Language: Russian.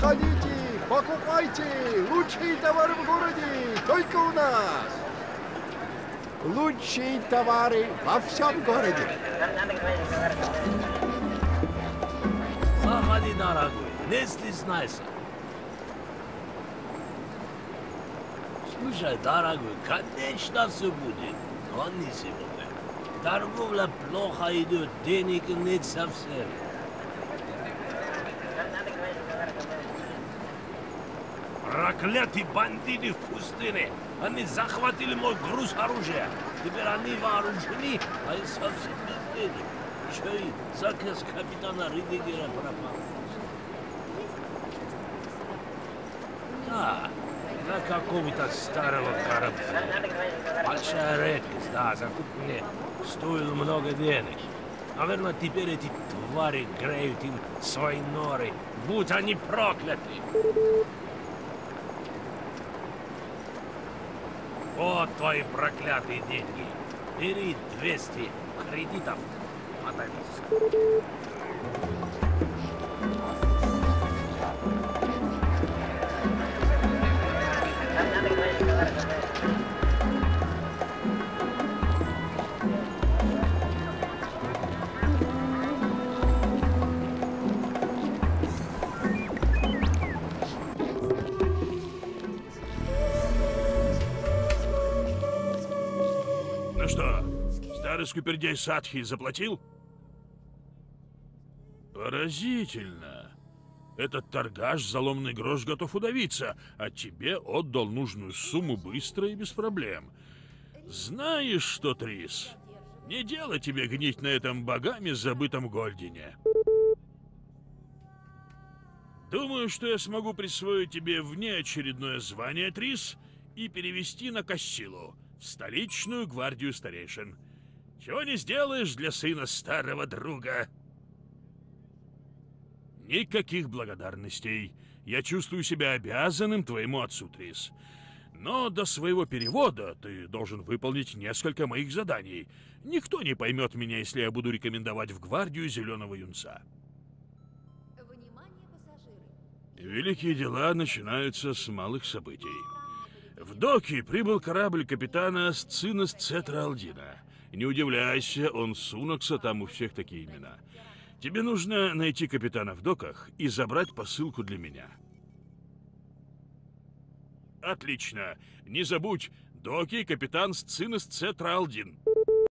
Покупайте лучшие товары в городе, только у нас. Лучшие товары во всем городе. Заходи, дорогой, не стесняйся. Слушай, дорогой, конечно все будет, но не сегодня. Торговля плохо идет, денег нет совсем. Проклятые бандиты в пустыне! Они захватили мой груз оружия. Теперь они вооружены, а я совсем без денег. Еще и заказ капитана Ридигера пропал. Да, на каком-то старого корабля. Большая редкость, да, закуп мне стоил много денег. Наверное, теперь эти твари греют им свои норы, будь они прокляты. Вот твои проклятые деньги. Бери 200 кредитов, подавись. Что, старый скупердяй Садхи заплатил? Поразительно. Этот торгаш за грош готов удавиться, а тебе отдал нужную сумму быстро и без проблем. Знаешь что, Трис, не дело тебе гнить на этом богами забытом Гольдине. Думаю, что я смогу присвоить тебе внеочередное звание, Трис, и перевести на Кассилу, в столичную гвардию старейшин. Чего не сделаешь для сына старого друга? Никаких благодарностей. Я чувствую себя обязанным твоему отцу, Трис. Но до своего перевода ты должен выполнить несколько моих заданий. Никто не поймет меня, если я буду рекомендовать в гвардию зеленого юнца. Внимание, пассажиры! Великие дела начинаются с малых событий. В доки прибыл корабль капитана Сцинос Цетра Алдина. Не удивляйся, он сунокса, там у всех такие имена. Тебе нужно найти капитана в доках и забрать посылку для меня. Отлично. Не забудь, доки капитан Сцинос Цетра Алдин.